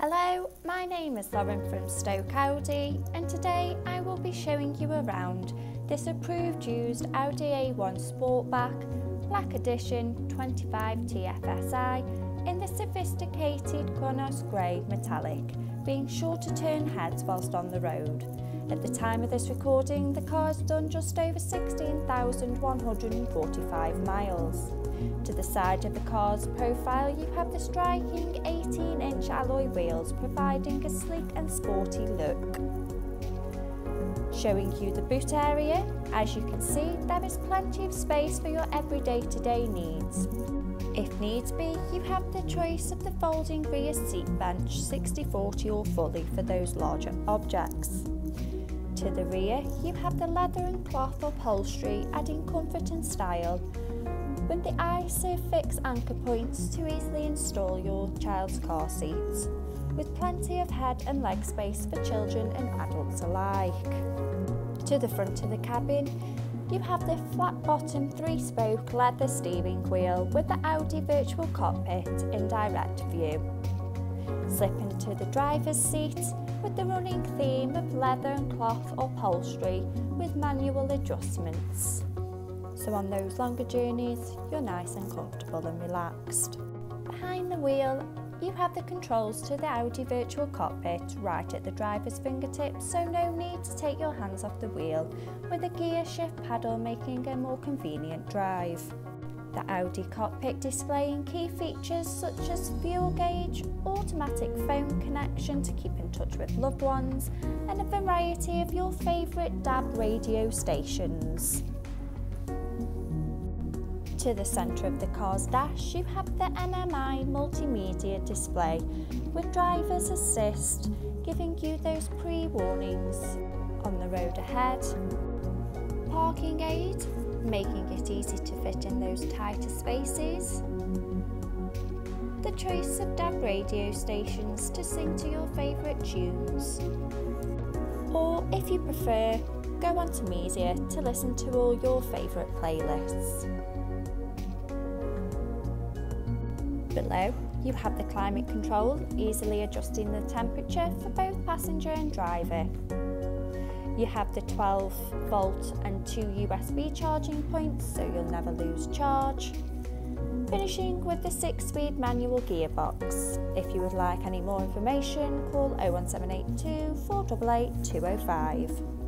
Hello, my name is Lauren from Stoke Audi and today I will be showing you around this approved used Audi A1 Sportback Black Edition 25 TFSI in the sophisticated Chronos Grey metallic, being sure to turn heads whilst on the road. At the time of this recording, the car has done just over 16,145 miles. To the side of the car's profile, you have the striking 18-inch alloy wheels providing a sleek and sporty look. Showing you the boot area, as you can see, there is plenty of space for your everyday to -day needs. If needs be, you have the choice of the folding rear seat bench 60-40 or fully for those larger objects. To the rear, you have the leather and cloth upholstery adding comfort and style, with the ISOFIX anchor points to easily install your child's car seats, with plenty of head and leg space for children and adults alike. To the front of the cabin, you have the flat bottom three spoke leather steering wheel with the Audi virtual cockpit in direct view. Slip into the driver's seat with the running theme of leather and cloth upholstery with manual adjustments. So on those longer journeys, you're nice and comfortable and relaxed. Behind the wheel, you have the controls to the Audi virtual cockpit right at the driver's fingertips, so no need to take your hands off the wheel, with a gear shift paddle making a more convenient drive. The Audi cockpit displaying key features such as fuel gauge, automatic phone connection to keep in touch with loved ones, and a variety of your favourite DAB radio stations. To the centre of the car's dash, you have the MMI multimedia display with driver's assist, giving you those pre-warnings on the road ahead, parking aid, making it easy to fit in those tighter spaces. The choice of DAB radio stations to sing to your favourite tunes. Or if you prefer, go on to Media to listen to all your favourite playlists. Below, you have the climate control, easily adjusting the temperature for both passenger and driver. You have the 12 volt and two USB charging points so you'll never lose charge. Finishing with the 6 speed manual gearbox. If you would like any more information, call 01782 488 205.